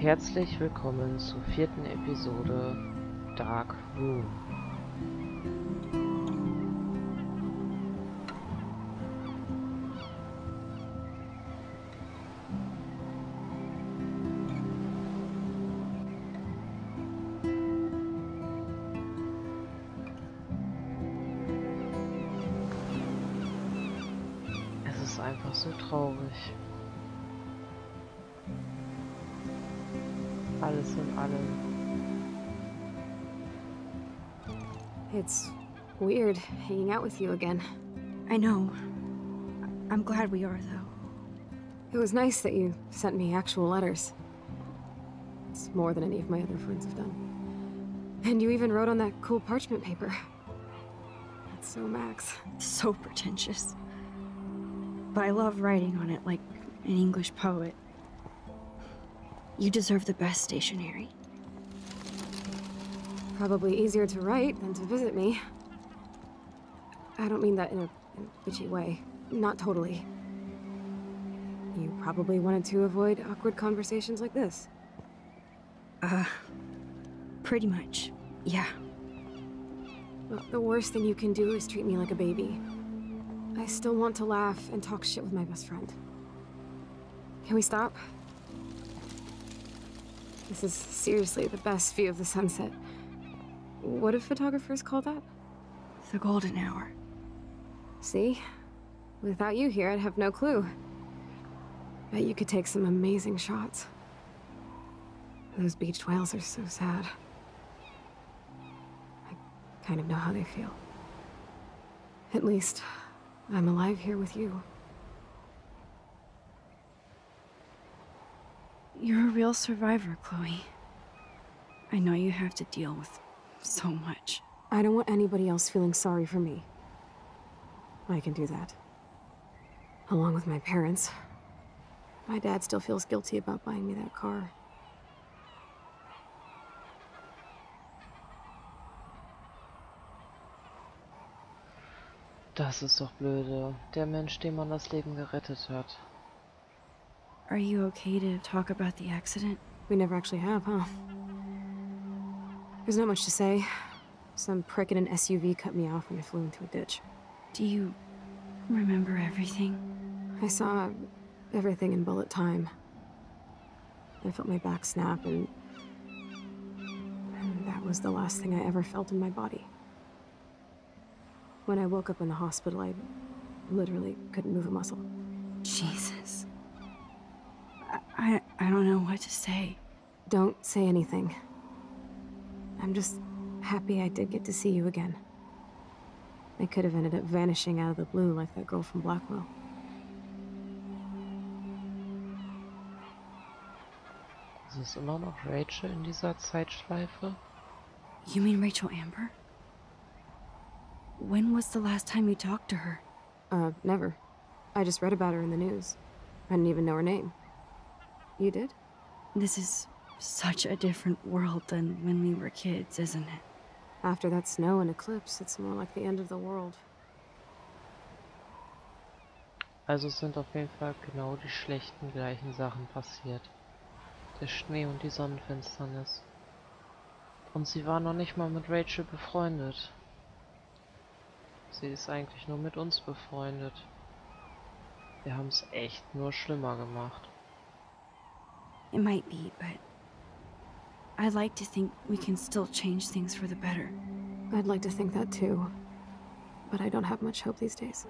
herzlich willkommen zur vierten Episode Dark Room. Es ist einfach so traurig. In allem. It's weird hanging out with you again. I know. I'm glad we are, though. It was nice that you sent me actual letters. It's more than any of my other friends have done. And you even wrote on that cool parchment paper. That's so Max. So pretentious. But I love writing on it like an English poet. You deserve the best stationery. Probably easier to write than to visit me. I don't mean that in a, in a bitchy way. Not totally. You probably wanted to avoid awkward conversations like this. Uh, pretty much. Yeah. Well, the worst thing you can do is treat me like a baby. I still want to laugh and talk shit with my best friend. Can we stop? This is seriously the best view of the sunset. What do photographers call that? The golden hour. See? Without you here, I'd have no clue. Bet you could take some amazing shots. Those beached whales are so sad. I kind of know how they feel. At least, I'm alive here with you. You're a real survivor, Chloe. I know you have to deal with so much. I don't want anybody else feeling sorry for me. I can do that. Along with my parents. My dad still feels guilty about buying me that car. Das ist doch blöde. Der Mensch, dem man das Leben gerettet hat. Are you okay to talk about the accident? We never actually have, huh? There's not much to say. Some prick in an SUV cut me off when I flew into a ditch. Do you remember everything? I saw everything in bullet time. I felt my back snap, and, and that was the last thing I ever felt in my body. When I woke up in the hospital, I literally couldn't move a muscle. Jesus. I, I, I don't know what to say. Don't say anything. I'm just happy I did get to see you again. I could have ended up vanishing out of the blue like that girl from Blackwell. Ist es immer noch Rachel in dieser Zeitschleife? You mean Rachel Amber? When was the last time you talked to her? Uh, never. I just read about her in the news. I didn't even know her name. You did? This is such a different world than when we were kids, isn't it? After that snow and eclipse, it's more like the end of the world. Also sind auf jeden Fall genau die schlechten gleichen Sachen passiert. Der Schnee und die Sonnenfinsternis. Und sie war noch nicht mal mit Rachel befreundet. Sie ist eigentlich nur mit uns befreundet. Wir haben es echt nur schlimmer gemacht. It might be, but I'd like to think we can still change things for the better. I'd like to think that too. But I don't have much hope these days.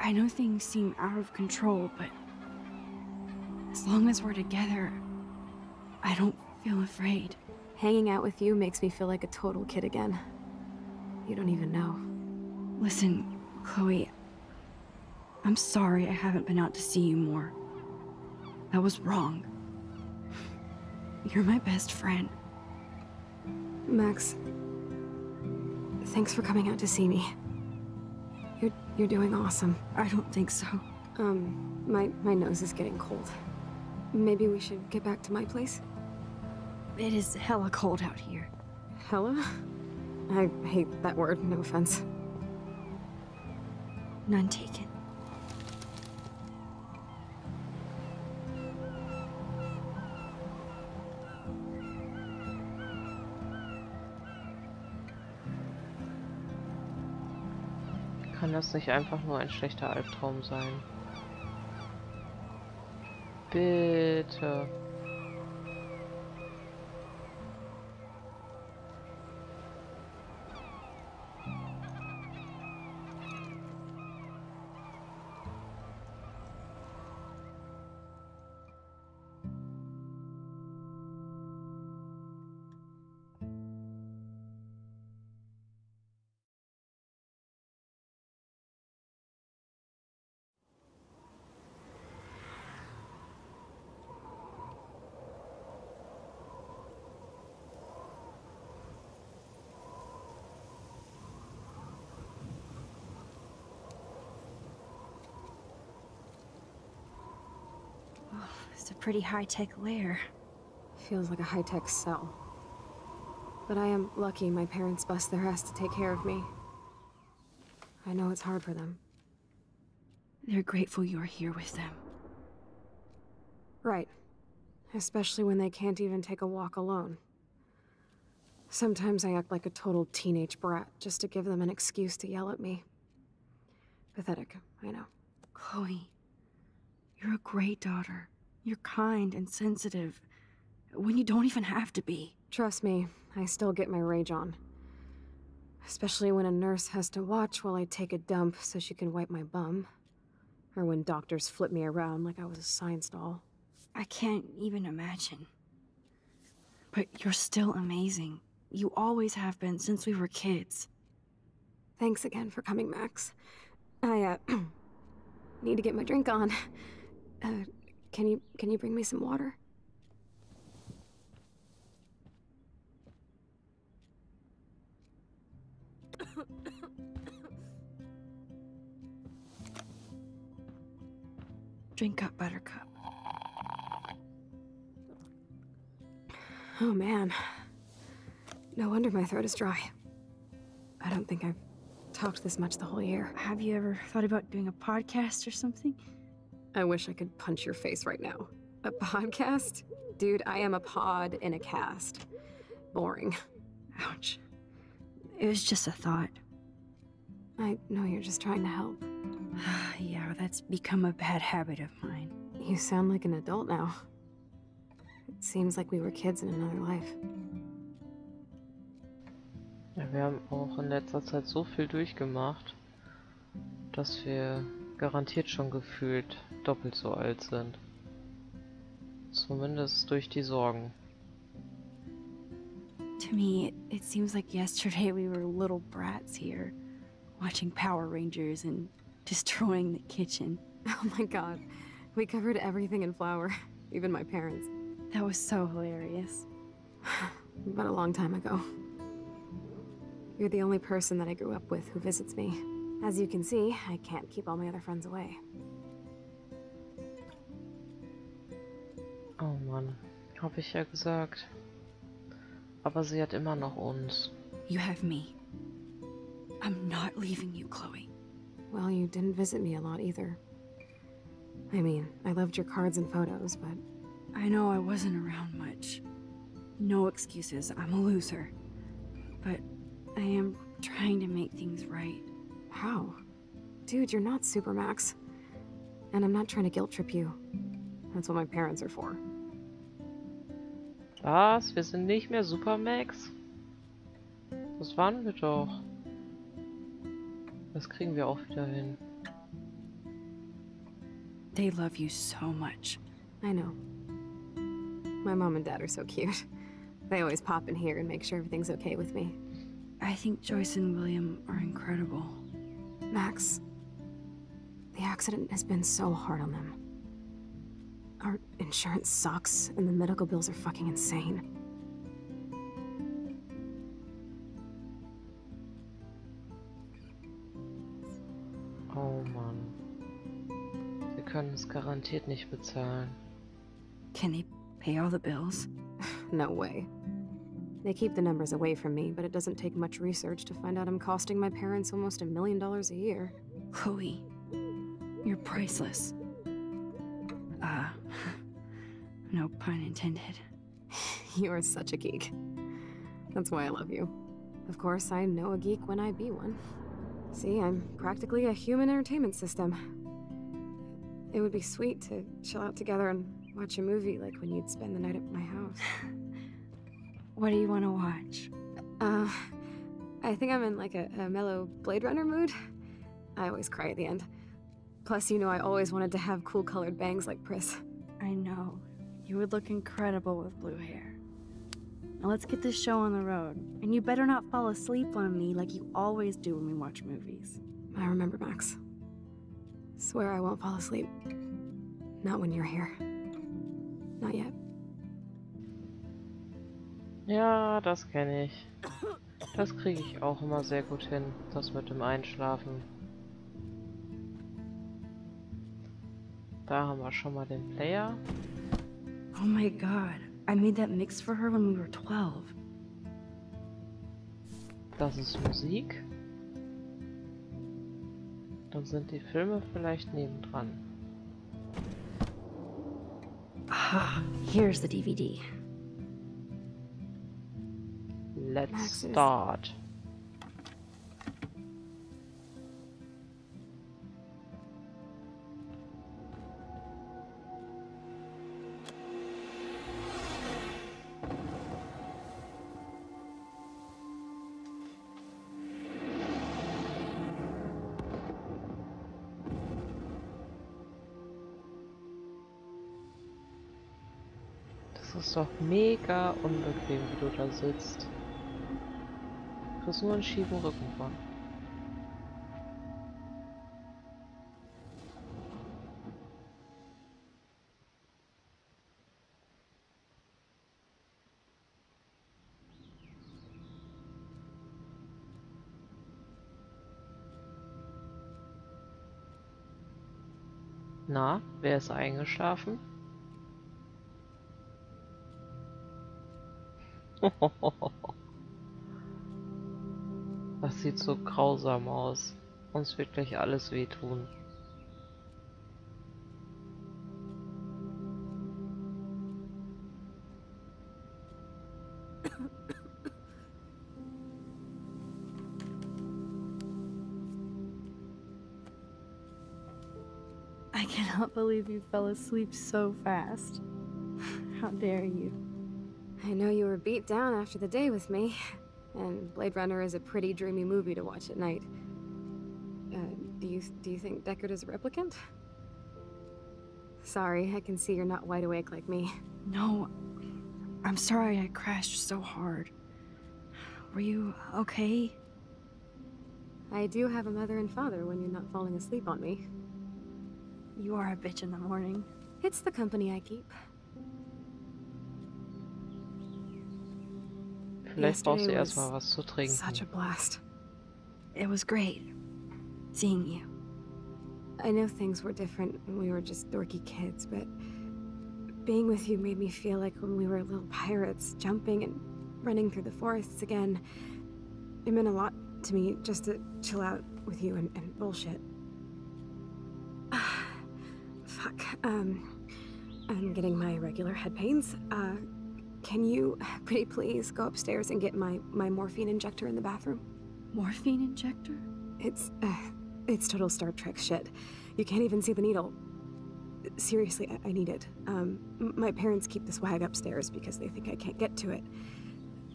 I know things seem out of control, but as long as we're together, I don't feel afraid. Hanging out with you makes me feel like a total kid again. You don't even know. Listen, Chloe, I'm sorry I haven't been out to see you more. That was wrong. You're my best friend. Max, thanks for coming out to see me. You're you're doing awesome. I don't think so. Um, my my nose is getting cold. Maybe we should get back to my place. It is hella cold out here. Hella? I hate that word, no offense. None taken. Kann das nicht einfach nur ein schlechter Albtraum sein? Bitte. It's a pretty high-tech lair. Feels like a high-tech cell. But I am lucky my parents bust their ass to take care of me. I know it's hard for them. They're grateful you're here with them. Right. Especially when they can't even take a walk alone. Sometimes I act like a total teenage brat just to give them an excuse to yell at me. Pathetic, I know. Chloe, you're a great daughter. You're kind and sensitive. When you don't even have to be. Trust me, I still get my rage on. Especially when a nurse has to watch while I take a dump so she can wipe my bum. Or when doctors flip me around like I was a science doll. I can't even imagine. But you're still amazing. You always have been since we were kids. Thanks again for coming, Max. I, uh, need to get my drink on. Uh, can you, can you bring me some water? Drink up, Buttercup. Oh man. No wonder my throat is dry. I don't think I've talked this much the whole year. Have you ever thought about doing a podcast or something? I wish I could punch your face right now. A podcast? Dude, I am a pod in a cast. Boring. Ouch. It was just a thought. I know you're just trying to help. yeah, that's become a bad habit of mine. You sound like an adult now. It seems like we were kids in another life. Ja, wir haben auch in letzter Zeit so viel durchgemacht, dass wir garantiert schon gefühlt doppelt so alt sind. Zumindest durch die Sorgen. To me, it seems like yesterday we were little brats here, watching Power Rangers and destroying the kitchen. Oh my god. We covered everything in flour, even my parents. That was so hilarious. But a long time ago. You're the only person that I grew up with who visits me. As you can see, I can't keep all my other friends away. Oh Mann, hab ich ja gesagt. Aber sie hat immer noch uns. You have me. I'm not leaving you, Chloe. Well, you didn't visit me a lot either. I mean, I loved your cards and photos, but I know I wasn't around much. No excuses, I'm a loser. But I am trying to make things right. How? Dude, you're not Supermax. And I'm not trying to guilt trip you. That's what my parents are for. Was? Wir sind nicht mehr Supermax? Das waren wir doch. Das kriegen wir auch wieder hin. They love you so much. I know. My mom and dad are so cute. They always pop in here and make sure everything's okay with me. I think Joyce and William are incredible. Max, the accident has been so hard on them. Our insurance sucks, and the medical bills are fucking insane. Oh Mann. Wir können es garantiert nicht bezahlen. Can they pay all the bills? No way. They keep the numbers away from me, but it doesn't take much research to find out I'm costing my parents almost a million dollars a year. Chloe, you're priceless. Uh, no pun intended. You are such a geek. That's why I love you. Of course, I know a geek when I be one. See, I'm practically a human entertainment system. It would be sweet to chill out together and watch a movie like when you'd spend the night at my house. What do you want to watch? Uh, I think I'm in like a, a mellow Blade Runner mood. I always cry at the end. Plus, you know, I always wanted to have cool colored bangs like Pris. I know. You would look incredible with blue hair. Now let's get this show on the road. And you better not fall asleep on me like you always do when we watch movies. I remember, Max. Swear I won't fall asleep. Not when you're here. Not yet. Ja, das kenne ich. Das kriege ich auch immer sehr gut hin, das mit dem Einschlafen. Da haben wir schon mal den Player. Oh my god. I made that mix for her when we were 12. Das ist Musik. Dann sind die Filme vielleicht nebendran. Ah, here's the DVD. Let's start. Das ist doch mega unbequem, wie du da sitzt. Frisuren, Schiebung, Rückenform. Na, wer ist eingeschlafen? Das sieht so grausam aus. Uns wird gleich alles wehtun. I cannot believe you fell asleep so fast. How dare you? I know you were beat down after the day with me, and Blade Runner is a pretty dreamy movie to watch at night. Uh, do you do you think Deckard is a replicant? Sorry, I can see you're not wide awake like me. No, I'm sorry I crashed so hard. Were you okay? I do have a mother and father when you're not falling asleep on me. You are a bitch in the morning. It's the company I keep. Vielleicht brauchst du erstmal was was zu trinken. Such a blast. It was great seeing you. I know things were different when we were just dorky kids, but being with you made me feel like when we were little pirates, jumping and running through the forests again. It meant a lot to me just to chill out with you and, and bullshit. Fuck. Um, I'm getting my regular head pains. Uh, can you, pretty please, go upstairs and get my, my morphine injector in the bathroom? Morphine injector? It's, uh, it's total Star Trek shit. You can't even see the needle. Seriously, I, I need it. Um, m- my parents keep the swag upstairs because they think I can't get to it.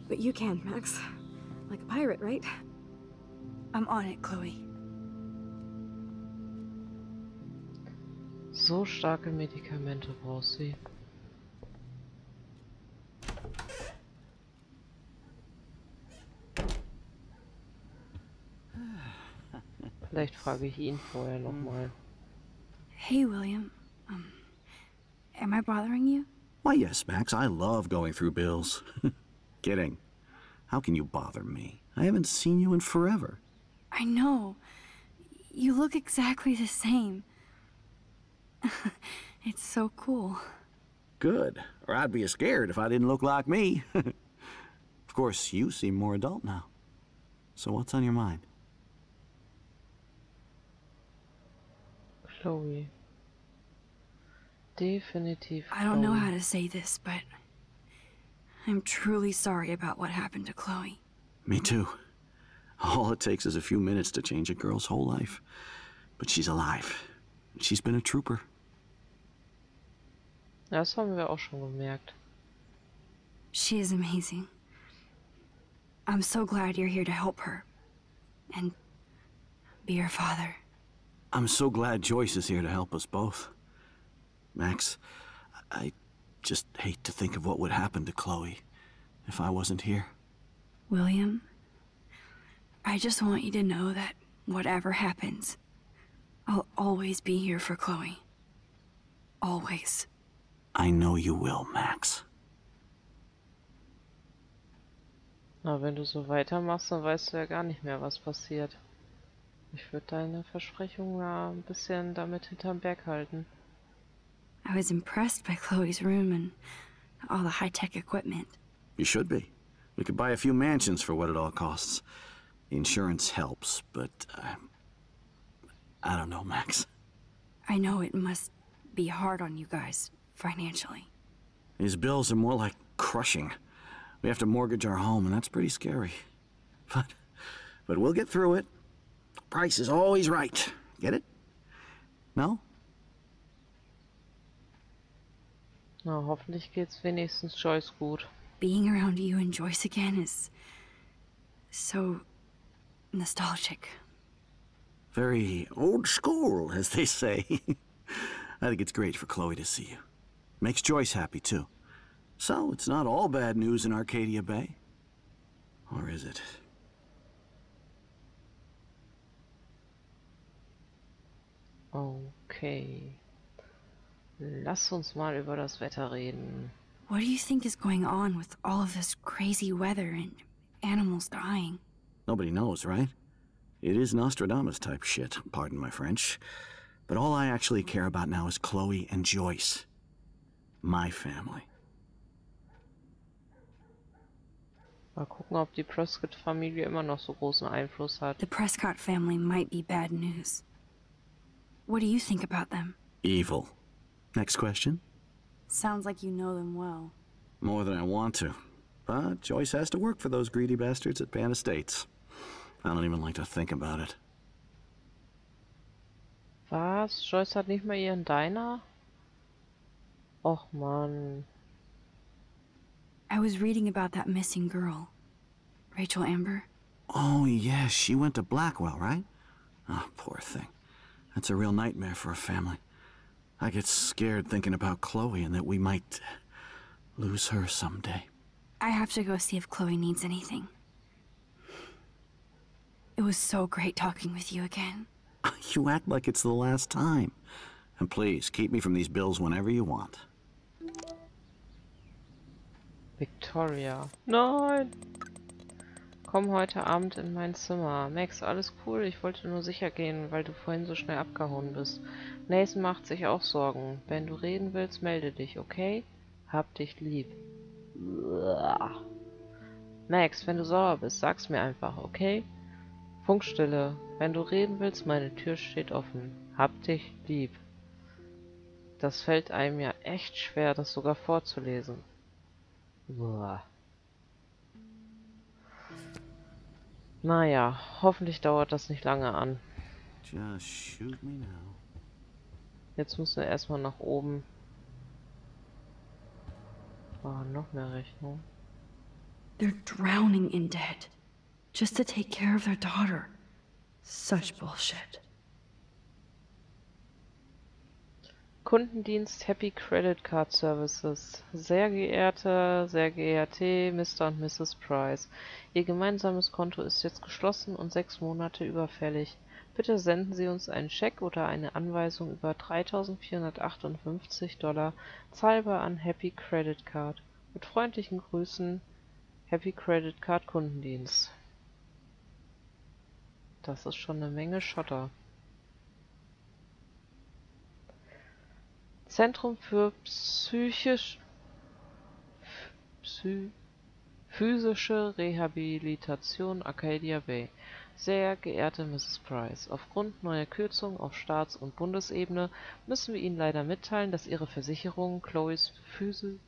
But you can, Max. Like a pirate, right? I'm on it, Chloe. So starke Medikamente brauchst du. Vielleicht frage ich ihn vorher nochmal. Hey, William. Um, am I bothering you? Why, yes, Max. I love going through bills. Kidding. How can you bother me? I haven't seen you in forever. I know. You look exactly the same. it's so cool. Good. Or I'd be scared if I didn't look like me. of course, you seem more adult now. So what's on your mind? Chloe. Definitiv. I don't know how to say this, but I'm truly sorry about what happened to Chloe. Me too. All it takes is a few minutes to change a girl's whole life. But she's alive. She's been a trooper. Das haben wir auch schon gemerkt. She is amazing. I'm so glad you're here to help her. And be her father. I'm so glad Joyce is here to help us both. Max, I just hate to think of what would happen to Chloe if I wasn't here. William, I just want you to know that whatever happens, I'll always be here for Chloe. Always. I know you will, Max. Na, wenn du so weitermachst, dann weißt du ja gar nicht mehr, was passiert. Ich würde deine Versprechung ja ein bisschen damit hinterm Berg halten. I was impressed by Chloe's room and all the high-tech equipment. You should be. We could buy a few mansions for what it all costs. The insurance helps, but uh, I don't know, Max. I know it must be hard on you guys, financially. These bills are more like crushing. We have to mortgage our home, and that's pretty scary. But, but we'll get through it. Price is always right. Get it? No? Na, hoffentlich geht's wenigstens Joyce gut. Being around you and Joyce again is so nostalgic. Very old school, as they say. I think it's great for Chloe to see you. Makes Joyce happy, too. So, it's not all bad news in Arcadia Bay. Or is it? Okay. Lass uns mal über das Wetter reden. What do you think is going on with all of this crazy weather and animals dying? Nobody knows, right? It is Nostradamus type shit, pardon my French. But all I actually care about now is Chloe and Joyce. My family. Mal gucken, ob die Prescott-Familie immer noch so großen Einfluss hat. The Prescott family might be bad news. What do you think about them? Evil. Next question? Sounds like you know them well. More than I want to. But Joyce has to work for those greedy bastards at Pan Estates. I don't even like to think about it. Was? Joyce hat nicht mal ihren Diner? Och man. I was reading about that missing girl. Rachel Amber. Oh, yes, she went to Blackwell, right? Oh, poor thing. That's a real nightmare for a family. I get scared thinking about Chloe and that we might lose her someday. I have to go see if Chloe needs anything. It was so great talking with you again. You act like it's the last time. And please, keep me from these bills whenever you want. Victoria. Nein! Komm heute Abend in mein Zimmer. Max, alles cool. Ich wollte nur sicher gehen, weil du vorhin so schnell abgehauen bist. Nathan macht sich auch Sorgen. Wenn du reden willst, melde dich, okay? Hab dich lieb. Max, wenn du sauer bist, sag's mir einfach, okay? Funkstille. Wenn du reden willst, meine Tür steht offen. Hab dich lieb. Das fällt einem ja echt schwer, das sogar vorzulesen. Uah. Naja, hoffentlich dauert das nicht lange an. Just shoot me now. Jetzt müssen wir erstmal nach oben. Oh, noch mehr Rechnung. They're drowning in debt. Just to take care of their daughter. Such bullshit. Kundendienst Happy Credit Card Services. Sehr geehrte, sehr geehrte Mr. und Mrs. Price, Ihr gemeinsames Konto ist jetzt geschlossen und sechs Monate überfällig. Bitte senden Sie uns einen Scheck oder eine Anweisung über 3.458 Dollar, zahlbar an Happy Credit Card. Mit freundlichen Grüßen, Happy Credit Card Kundendienst. Das ist schon eine Menge Schotter. Zentrum für psychisch Psy physische Rehabilitation Arcadia Bay. Sehr geehrte Mrs. Price, aufgrund neuer Kürzungen auf Staats- und Bundesebene müssen wir Ihnen leider mitteilen, dass Ihre Versicherung Chloes Physi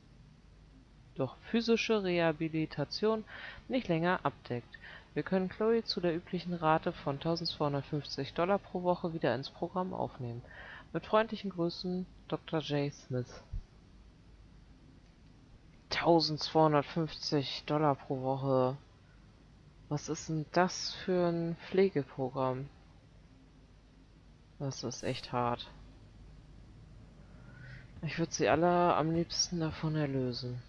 doch physische Rehabilitation nicht länger abdeckt. Wir können Chloe zu der üblichen Rate von 1250 Dollar pro Woche wieder ins Programm aufnehmen. Mit freundlichen Grüßen, Dr. J. Smith. 1250 Dollar pro Woche. Was ist denn das für ein Pflegeprogramm? Das ist echt hart. Ich würde sie alle am liebsten davon erlösen.